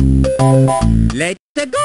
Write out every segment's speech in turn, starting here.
Let's go!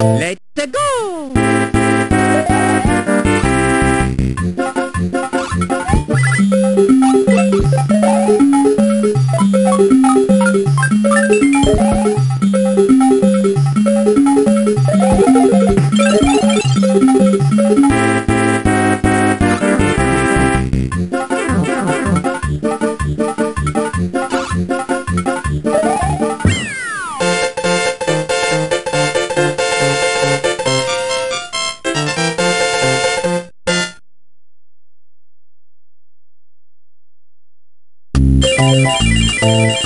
Let's go! Let's